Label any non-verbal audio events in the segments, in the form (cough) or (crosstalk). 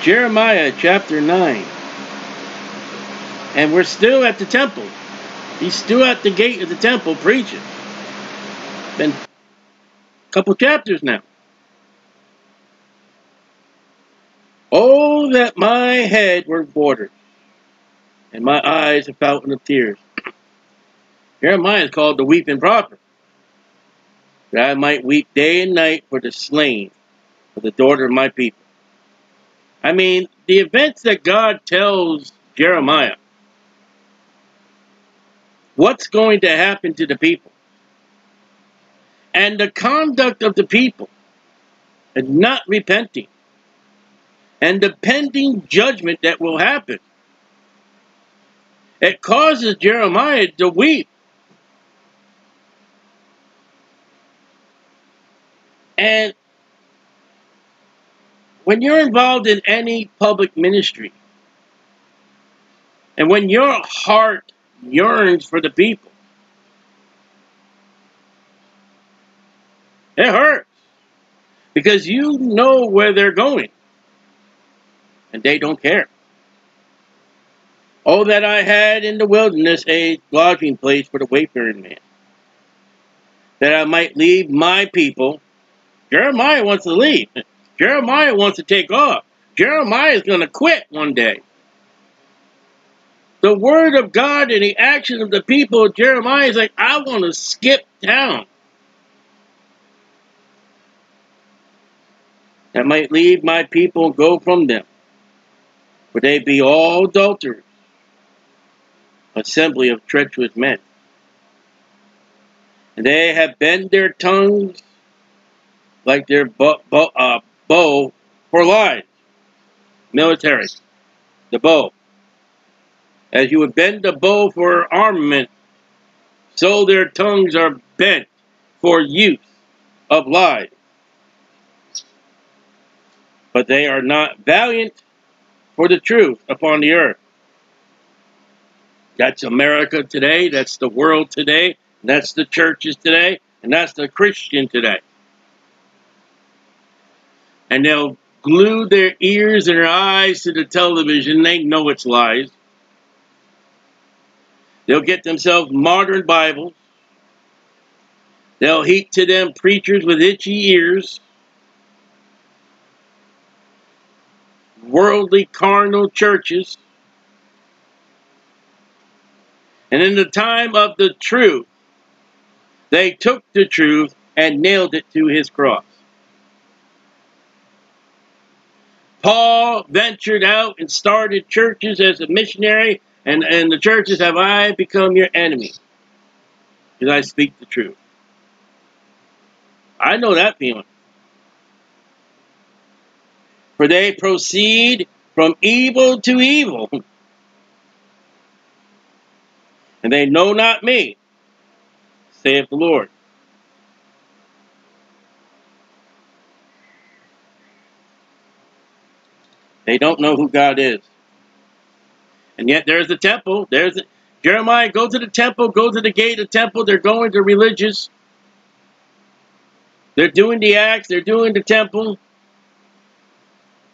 Jeremiah chapter 9. And we're still at the temple. He's still at the gate of the temple preaching. Been a couple chapters now. Oh, that my head were watered, and my eyes a fountain of tears. Jeremiah is called the weeping prophet. That I might weep day and night for the slain, for the daughter of my people. I mean, the events that God tells Jeremiah, what's going to happen to the people, and the conduct of the people, and not repenting, and the pending judgment that will happen. It causes Jeremiah to weep. And when you're involved in any public ministry, and when your heart yearns for the people, it hurts because you know where they're going and they don't care. Oh, that I had in the wilderness a lodging place for the wayfaring man, that I might leave my people. Jeremiah wants to leave. Jeremiah wants to take off. Jeremiah is going to quit one day. The word of God and the action of the people Jeremiah is like, I want to skip town. That might leave my people and go from them. For they be all adulterers, assembly of treacherous men. And they have bent their tongues like their bo bo uh, bow for lies. Military, the bow. As you would bend the bow for armament, so their tongues are bent for use of lies. But they are not valiant for the truth upon the earth. That's America today. That's the world today. That's the churches today. And that's the Christian today. And they'll glue their ears and their eyes to the television. They know it's lies. They'll get themselves modern Bibles. They'll heap to them preachers with itchy ears worldly, carnal churches. And in the time of the truth, they took the truth and nailed it to his cross. Paul ventured out and started churches as a missionary, and, and the churches have I become your enemy because I speak the truth. I know that feeling for they proceed from evil to evil. (laughs) And they know not me, saith the Lord. They don't know who God is. And yet there's the temple. There's the, Jeremiah, go to the temple, go to the gate of the temple. They're going to religious. They're doing the acts, they're doing the temple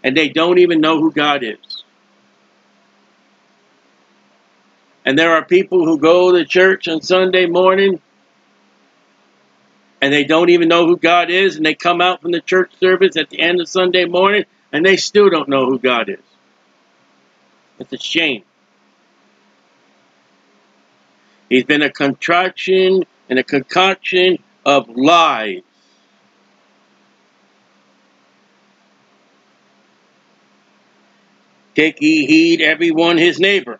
and they don't even know who God is. And there are people who go to church on Sunday morning and they don't even know who God is, and they come out from the church service at the end of Sunday morning and they still don't know who God is. It's a shame. He's been a contraction and a concoction of lies Take ye heed every one his neighbor.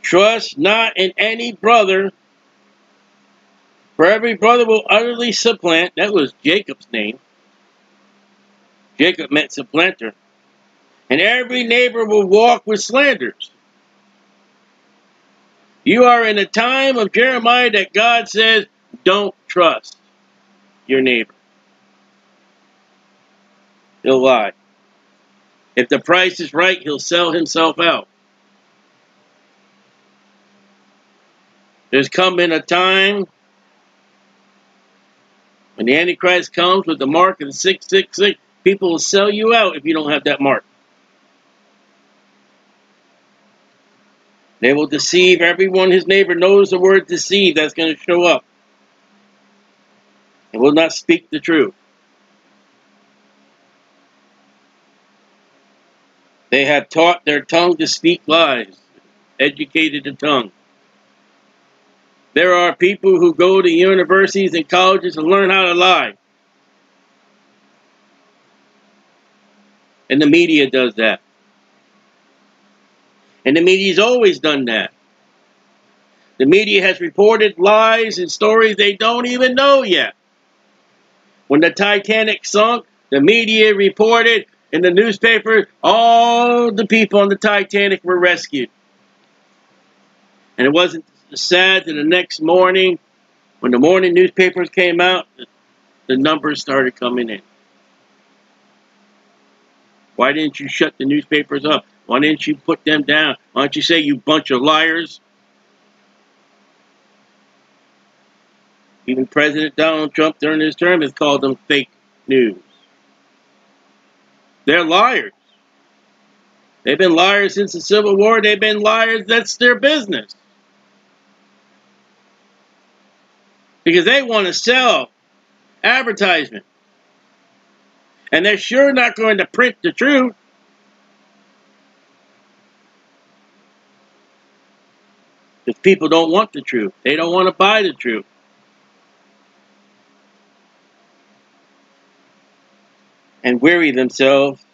Trust not in any brother, for every brother will utterly supplant. That was Jacob's name. Jacob meant supplanter. And every neighbor will walk with slanders. You are in a time of Jeremiah that God says, don't trust your neighbor. He'll lie. If the price is right, he'll sell himself out. There's coming a time when the Antichrist comes with the mark of the 666. People will sell you out if you don't have that mark. They will deceive everyone his neighbor knows the word deceive that's going to show up. And will not speak the truth. They have taught their tongue to speak lies, educated the tongue. There are people who go to universities and colleges and learn how to lie. And the media does that. And the media's always done that. The media has reported lies and stories they don't even know yet. When the Titanic sunk, the media reported in the newspaper all the people on the Titanic were rescued. And it wasn't sad that the next morning, when the morning newspapers came out, the numbers started coming in. Why didn't you shut the newspapers up? Why didn't you put them down? Why don't you say, you bunch of liars? Even President Donald Trump during his term has called them fake news. They're liars. They've been liars since the Civil War. They've been liars. That's their business. Because they want to sell advertisement. And they're sure not going to print the truth. Because people don't want the truth. They don't want to buy the truth. And weary themselves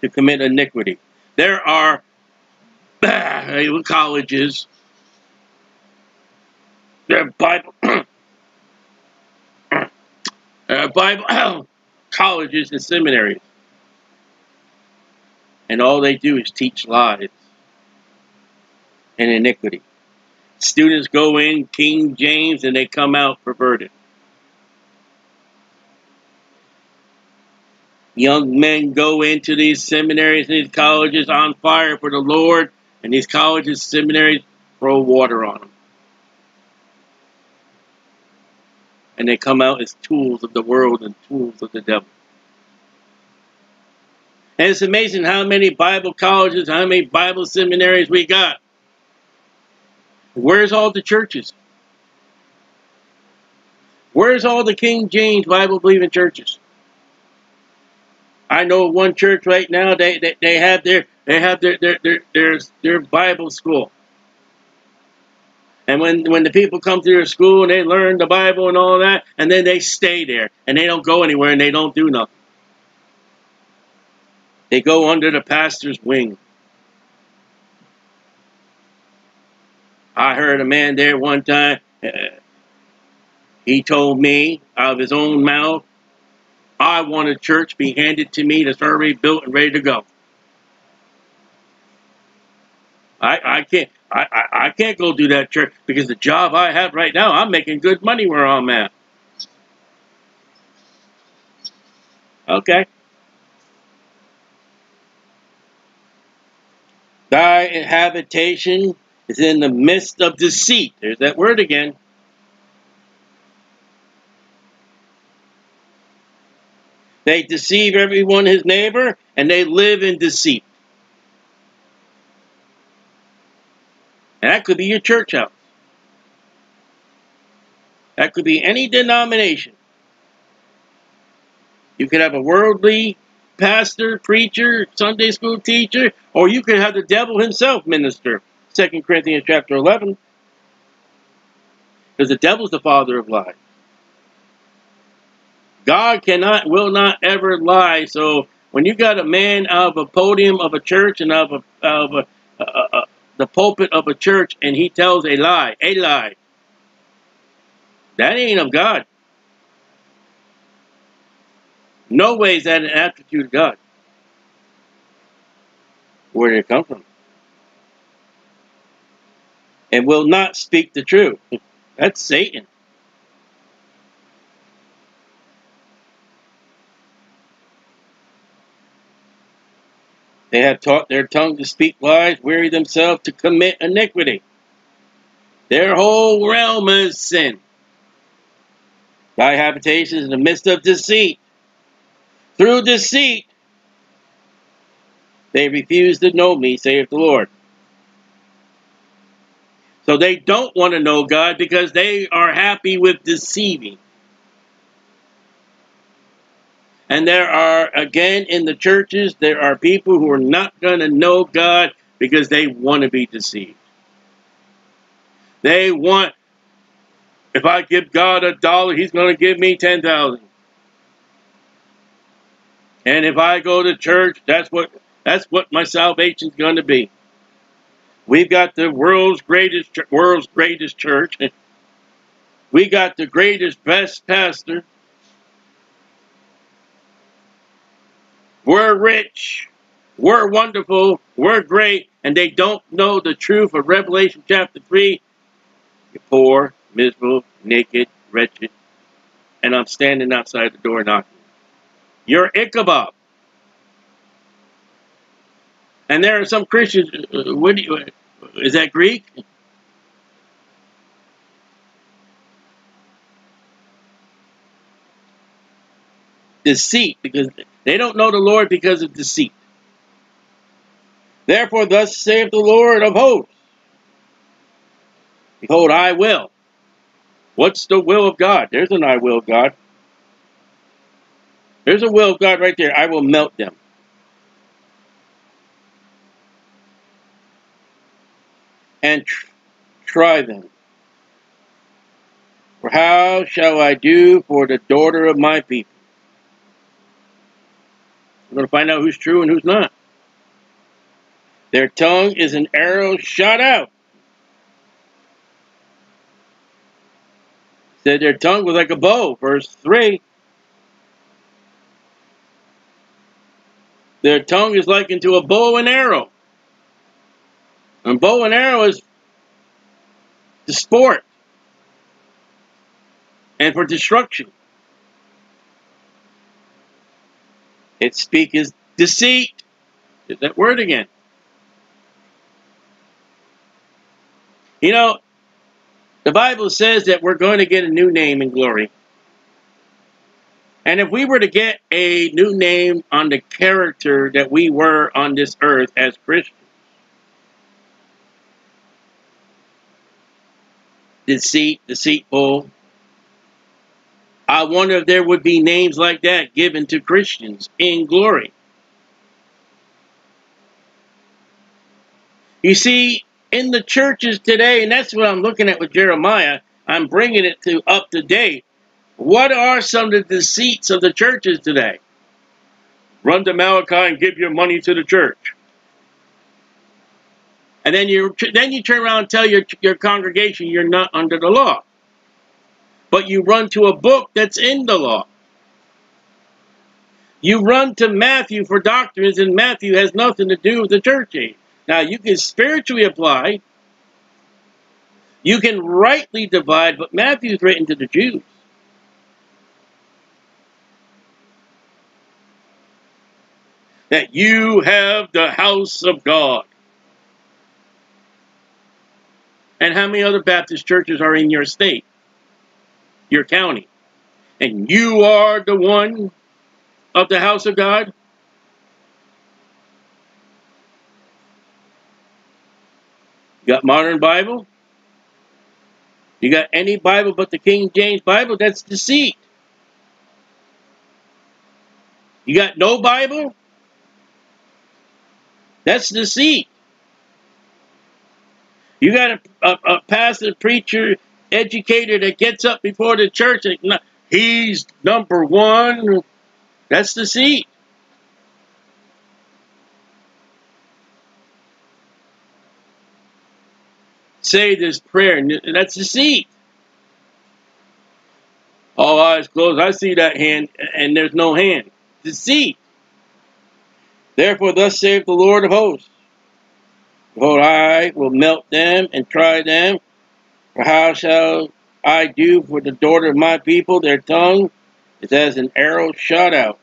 to commit iniquity. There are (clears throat) colleges, there are Bible, (clears throat) there are Bible (clears throat) colleges and seminaries. And all they do is teach lies and iniquity. Students go in King James and they come out perverted. Young men go into these seminaries and these colleges on fire for the Lord, and these colleges, and seminaries throw water on them. And they come out as tools of the world and tools of the devil. And it's amazing how many Bible colleges, how many Bible seminaries we got. Where's all the churches? Where's all the King James Bible believing churches? I know one church right now. They they, they have their they have their their, their their their Bible school. And when when the people come to their school and they learn the Bible and all that, and then they stay there and they don't go anywhere and they don't do nothing. They go under the pastor's wing. I heard a man there one time. He told me out of his own mouth, I want a church be handed to me that's already built and ready to go. I, I can't I, I, I can't go do that church because the job I have right now, I'm making good money where I'm at. Okay. Thy habitation is in the midst of deceit. There's that word again. They deceive everyone his neighbor, and they live in deceit. And that could be your church house. That could be any denomination. You could have a worldly pastor, preacher, Sunday school teacher, or you could have the devil himself minister. 2 Corinthians chapter 11. Because the devil's the father of lies. God cannot, will not ever lie. So when you got a man out of a podium of a church and of, a, of a, a, the pulpit of a church and he tells a lie, a lie, that ain't of God. No way is that an attribute of God. Where did it come from? and will not speak the truth. (laughs) That's Satan. They have taught their tongue to speak lies, weary themselves to commit iniquity. Their whole realm is sin. Thy habitation is in the midst of deceit. through deceit, they refuse to know me, saith the Lord. So they don't want to know God because they are happy with deceiving. And there are, again, in the churches, there are people who are not going to know God because they want to be deceived. They want, if I give God a dollar, he's going to give me 10,000. And if I go to church, that's what that's what my salvation's going to be. We've got the world's greatest world's greatest church. (laughs) We got the greatest best pastor. We're rich. We're wonderful. We're great. And they don't know the truth of Revelation chapter 3. You're poor, miserable, naked, wretched. And I'm standing outside the door knocking. You're Ichabod. And there are some Christians, uh, what do you, is that Greek? Deceit, because they don't know the Lord because of deceit. Therefore, thus saith the Lord of hosts Behold, I will. What's the will of God? There's an I will God. There's a will of God right there. I will melt them. And tr try them. For how shall I do for the daughter of my people? We're going to find out who's true and who's not. Their tongue is an arrow shot out. Said their tongue was like a bow, verse 3. Their tongue is likened to a bow and arrow. And bow and arrow is the sport and for destruction. It speaketh deceit. Is that word again. You know, the Bible says that we're going to get a new name in glory. And if we were to get a new name on the character that we were on this earth as Christians, deceit, deceitful, I wonder if there would be names like that given to Christians in glory. You see, in the churches today, and that's what I'm looking at with Jeremiah, I'm bringing it to up to date. What are some of the deceits of the churches today? Run to Malachi and give your money to the church. And then you then you turn around and tell your, your congregation you're not under the law. But you run to a book that's in the law. You run to Matthew for doctrines, and Matthew has nothing to do with the church age. Now, you can spiritually apply. You can rightly divide, but Matthew's written to the Jews. that you have the house of God. And how many other Baptist churches are in your state, your county? And you are the one of the house of God? You got modern Bible? You got any Bible but the King James Bible? That's deceit. You got no Bible? That's deceit. You got a, a, a pastor, preacher, educator that gets up before the church he's number one. That's the seat. Say this prayer, and that's the seat. All eyes closed. I see that hand, and there's no hand. Deceit. Therefore, thus saith the Lord of hosts, Behold, I will melt them and try them. For how shall I do for the daughter of my people? Their tongue is as an arrow shot out.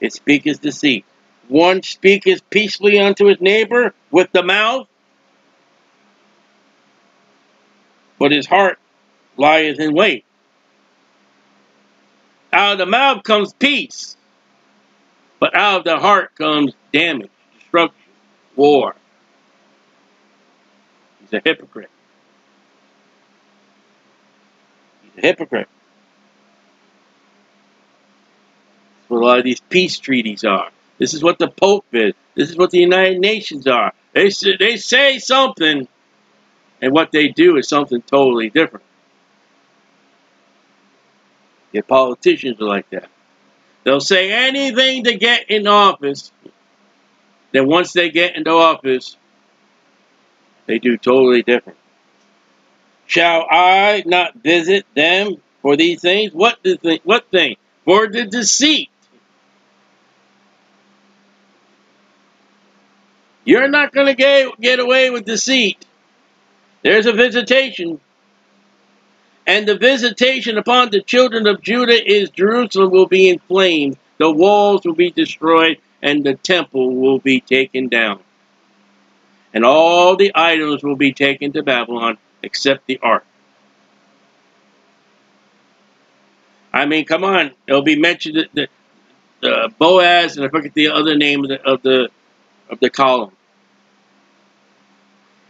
It speaketh deceit. One speaketh peacefully unto his neighbor with the mouth, but his heart lieth in wait. Out of the mouth comes peace. But out of the heart comes damage, destruction, war. He's a hypocrite. He's a hypocrite. That's what a lot of these peace treaties are. This is what the Pope is. This is what the United Nations are. They say, they say something, and what they do is something totally different. Your politicians are like that. They'll say anything to get in office. Then once they get into office, they do totally different. Shall I not visit them for these things? What the what thing? For the deceit. You're not going to get, get away with deceit. There's a visitation and the visitation upon the children of Judah is Jerusalem will be in flames, the walls will be destroyed, and the temple will be taken down. And all the idols will be taken to Babylon except the ark. I mean, come on. It'll be mentioned that uh, Boaz, and I forget the other name of the, of the of the column.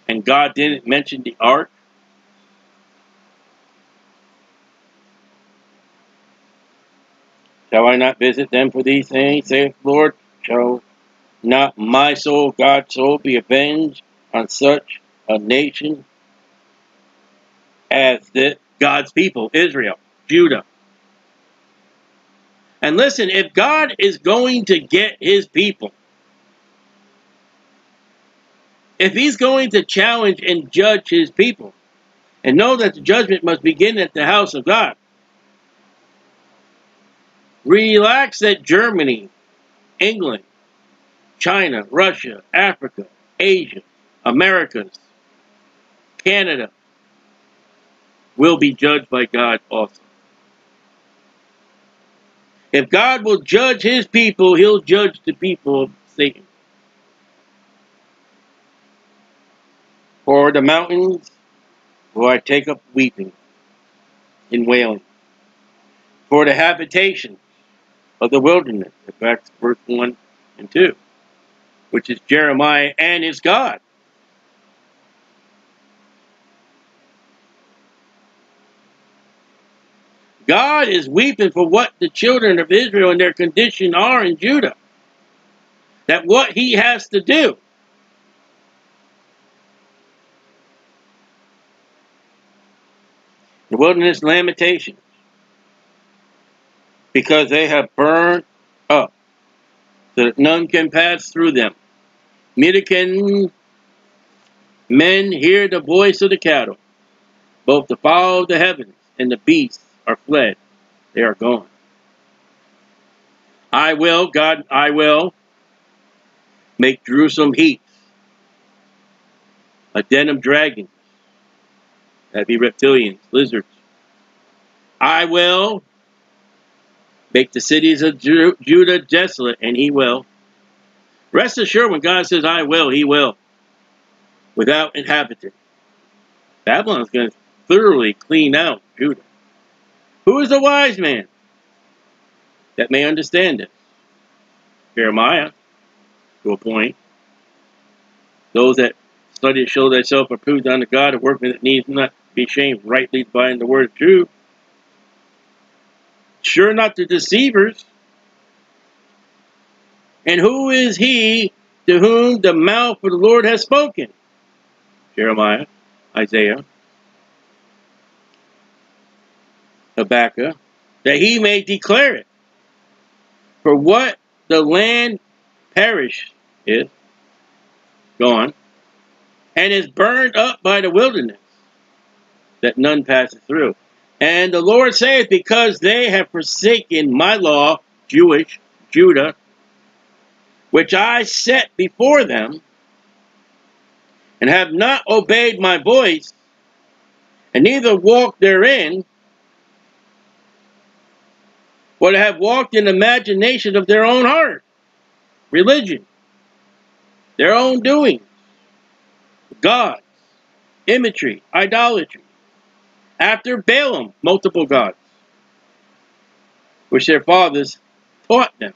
And God didn't mention the ark. Shall I not visit them for these things, saith the Lord? Shall not my soul, God's soul, be avenged on such a nation as this, God's people, Israel, Judah? And listen, if God is going to get his people, if he's going to challenge and judge his people, and know that the judgment must begin at the house of God, Relax that Germany, England, China, Russia, Africa, Asia, Americas, Canada will be judged by God also. If God will judge his people, he'll judge the people of Satan. For the mountains will I take up weeping and wailing. For the habitation of the wilderness. Fact, verse 1 and 2, which is Jeremiah and his God. God is weeping for what the children of Israel and their condition are in Judah. That what he has to do. The wilderness lamentation because they have burned up, so that none can pass through them. Neither can men hear the voice of the cattle. Both the fowl of the heavens and the beasts are fled. They are gone. I will, God, I will make Jerusalem heaps, a den of dragons, be reptilians, lizards. I will Make the cities of Ju Judah desolate, and he will. Rest assured, when God says, I will, he will. Without inhabitant. Babylon is going to thoroughly clean out Judah. Who is a wise man that may understand it? Jeremiah, to a point. Those that study to show thyself approved unto God, a workman that needs not be ashamed, rightly dividing the word of truth. Sure not the deceivers. And who is he to whom the mouth of the Lord has spoken? Jeremiah, Isaiah, Habakkuk, that he may declare it. For what the land perished is gone, and is burned up by the wilderness, that none passeth through. And the Lord saith, Because they have forsaken my law, Jewish, Judah, which I set before them, and have not obeyed my voice, and neither walked therein, but have walked in imagination of their own heart, religion, their own doings, gods, imagery, idolatry after Baalim, multiple gods, which their fathers taught them.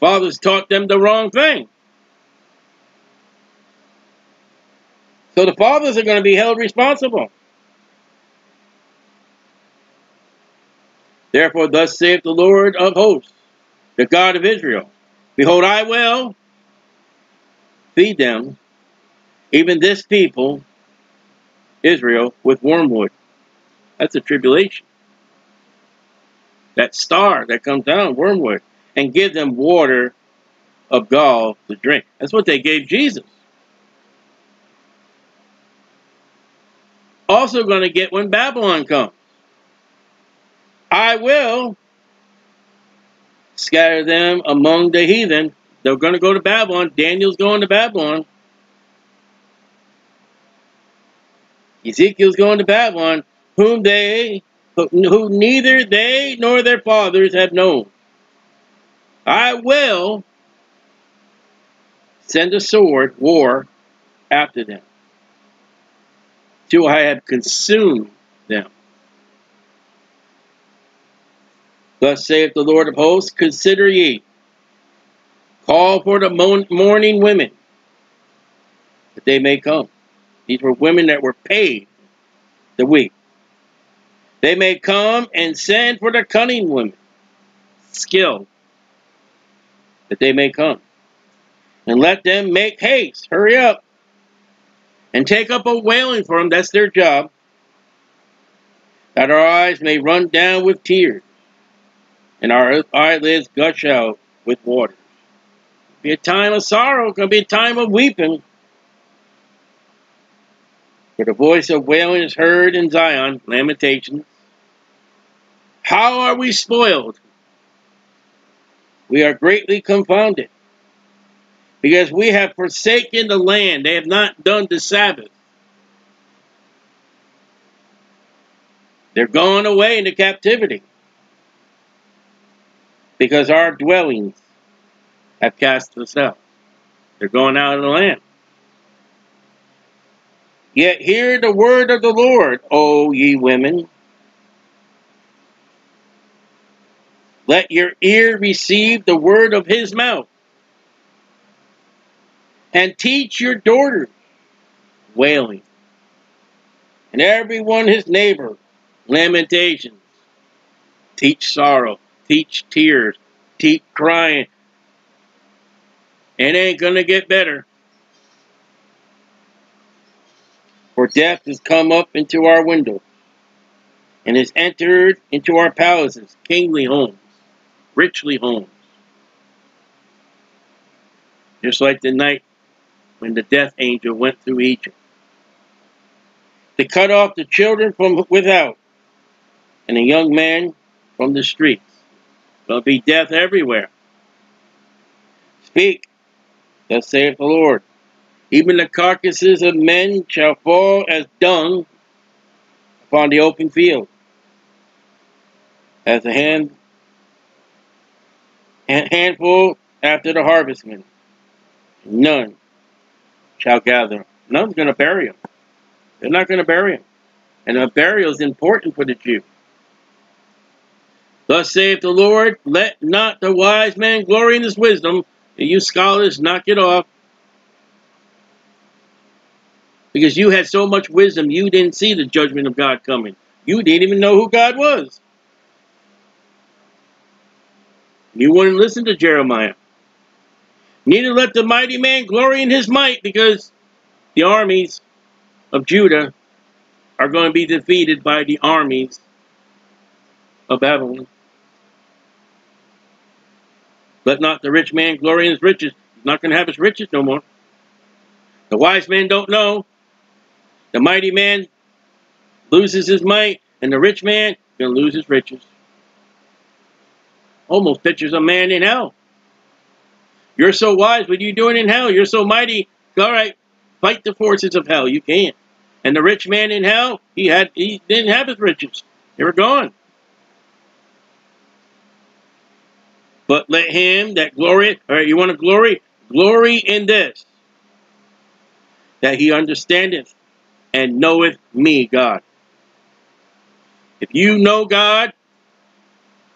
Fathers taught them the wrong thing. So the fathers are going to be held responsible. Therefore, thus saith the Lord of hosts, the God of Israel Behold, I will feed them, even this people, Israel, with wormwood. That's a tribulation. That star that comes down, wormwood, and give them water of gall to drink. That's what they gave Jesus. Also going to get when Babylon comes. I will scatter them among the heathen. They're going to go to Babylon. Daniel's going to Babylon. Ezekiel's going to Babylon, whom they, who neither they nor their fathers have known. I will send a sword, war, after them, till I have consumed them. Thus saith the Lord of hosts, Consider ye, call for the mourning women, that they may come. These were women that were paid the week. They may come and send for the cunning women, skilled, that they may come. And let them make haste, hurry up, and take up a wailing for them, that's their job, that our eyes may run down with tears and our eyelids gush out with water. Be a time of sorrow, gonna be a time of weeping. For the voice of wailing is heard in Zion, Lamentations. How are we spoiled? We are greatly confounded, because we have forsaken the land. They have not done the Sabbath. They're gone away into captivity because our dwellings have cast us out. They're going out of the land. Yet hear the word of the Lord, O ye women. Let your ear receive the word of his mouth. And teach your daughters wailing. And everyone his neighbor lamentations. Teach sorrow teach tears, keep crying. It ain't going to get better. For death has come up into our window and has entered into our palaces, kingly homes, richly homes. Just like the night when the death angel went through Egypt. To cut off the children from without and a young man from the streets. There'll be death everywhere. Speak, thus saith the Lord. Even the carcasses of men shall fall as dung upon the open field, as a hand handful after the harvestman. None shall gather. None's going to bury them. They're not going to bury them. And a burial is important for the Jew. Thus saith the Lord, let not the wise man glory in his wisdom, and you scholars knock it off. Because you had so much wisdom, you didn't see the judgment of God coming. You didn't even know who God was. You wouldn't listen to Jeremiah. Neither let the mighty man glory in his might, because the armies of Judah are going to be defeated by the armies of Babylon. Let not the rich man glory in his riches. He's not going to have his riches no more. The wise man don't know. The mighty man loses his might, and the rich man going to lose his riches. Almost pictures a man in hell. You're so wise. What are you doing in hell? You're so mighty. All right, fight the forces of hell. You can't. And the rich man in hell, he had he didn't have his riches. They were gone. But let him that glory, all right, you want to glory? Glory in this, that he understandeth and knoweth me, God. If you know God,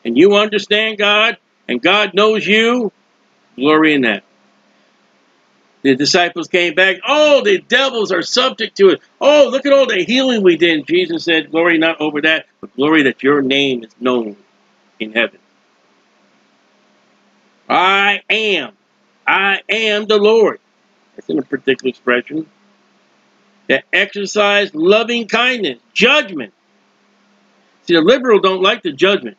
and you understand God, and God knows you, Glory in that. The disciples came back. Oh, the devils are subject to it. Oh, look at all the healing we did. Jesus said, Glory not over that, but glory that your name is known in heaven. I am. I am the Lord. That's in a particular expression. That exercise loving kindness, judgment. See, the liberal don't like the judgment.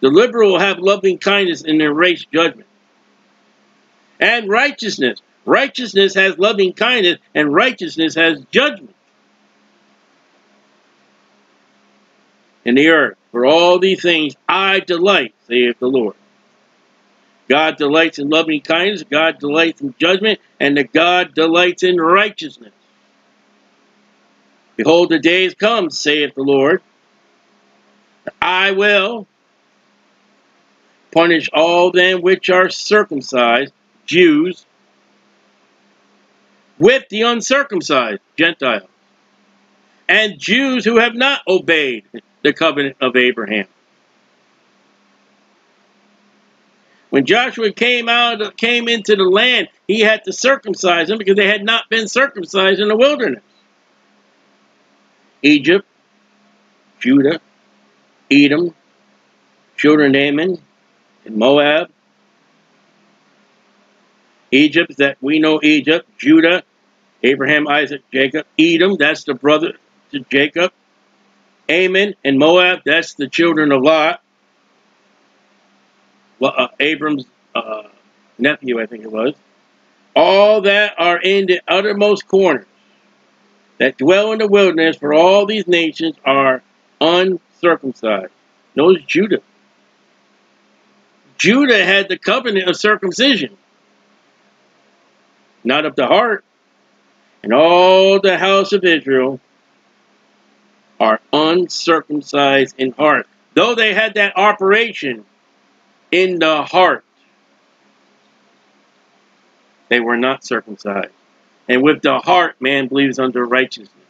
The liberal will have loving kindness in their race judgment. And righteousness. Righteousness has loving kindness, and righteousness has judgment. In the earth, for all these things I delight, saith the Lord. God delights in loving kindness, God delights in judgment, and the God delights in righteousness. Behold, the days come, saith the Lord. I will punish all them which are circumcised, Jews, with the uncircumcised, Gentiles, and Jews who have not obeyed the covenant of Abraham. When Joshua came out, came into the land, he had to circumcise them because they had not been circumcised in the wilderness. Egypt, Judah, Edom, children of Ammon, and Moab. Egypt, that we know Egypt, Judah, Abraham, Isaac, Jacob, Edom, that's the brother to Jacob, Ammon and Moab, that's the children of Lot, uh, Abram's uh, nephew, I think it was. All that are in the uttermost corners that dwell in the wilderness for all these nations are uncircumcised. Notice Judah. Judah had the covenant of circumcision, not of the heart. And all the house of Israel are uncircumcised in heart. Though they had that operation in the heart, they were not circumcised. And with the heart, man believes unto righteousness.